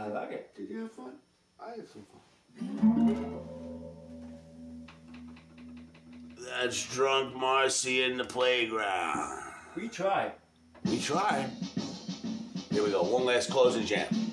I like it. Did you have fun? I had some fun. That's drunk Marcy in the playground. We tried. We tried. Here we go. One last closing jam.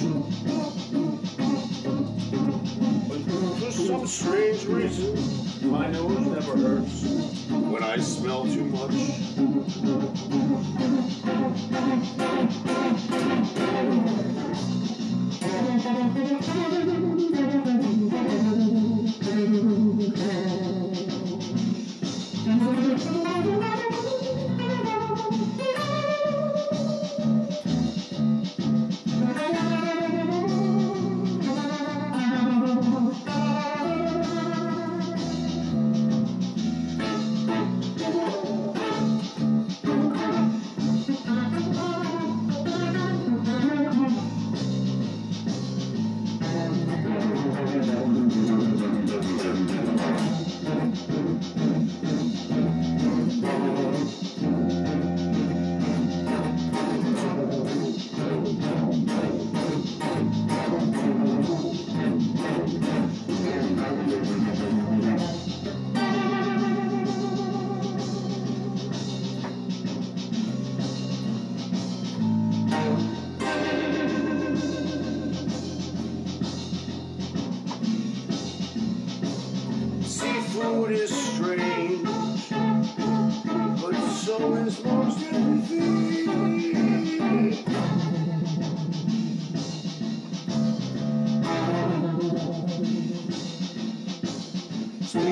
For some strange reason, my nose never hurts when I smell too much.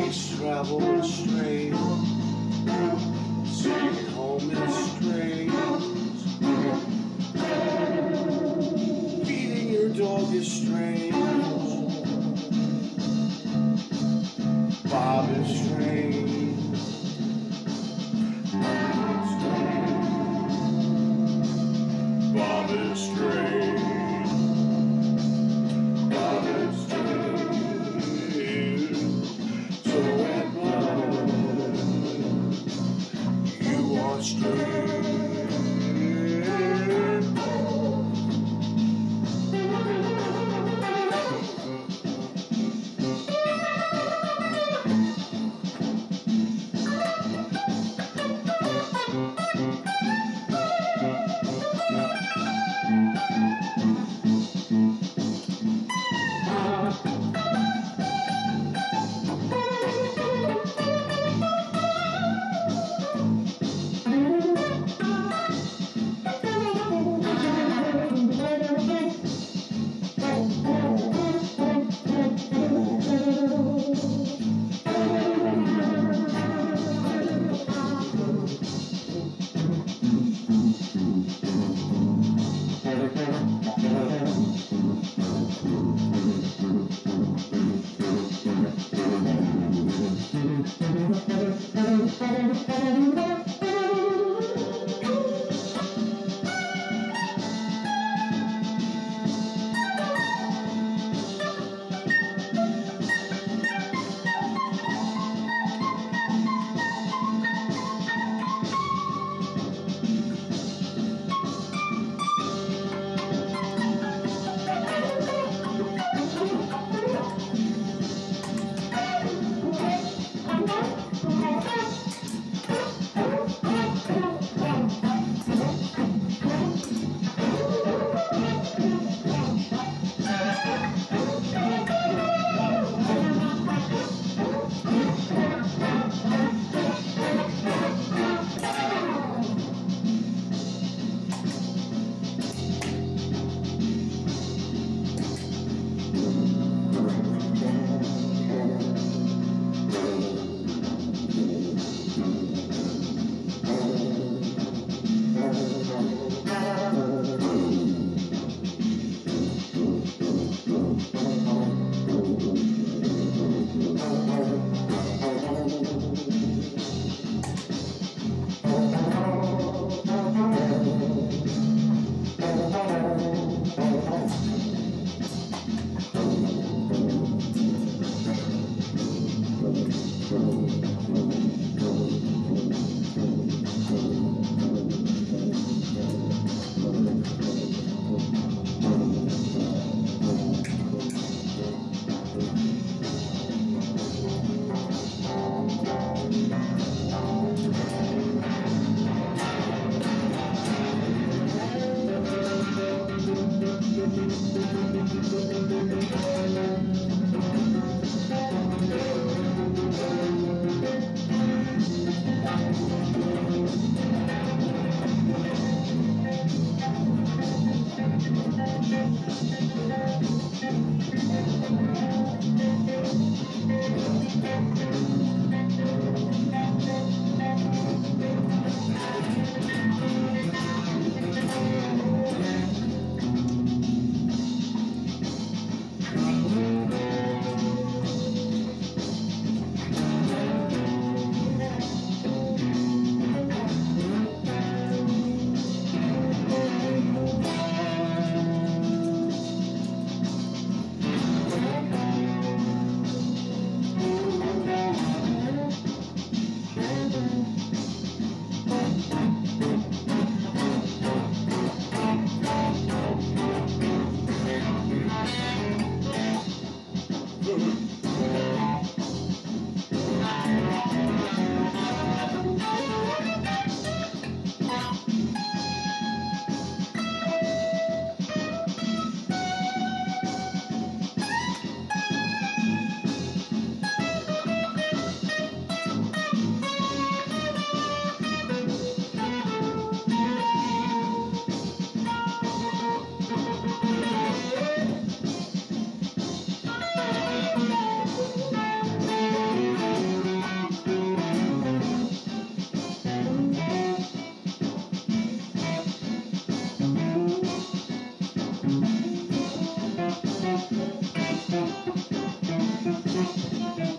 Space travel is strange, sitting home is strange. Feeding your dog is strange. Bob is strange. Thank you.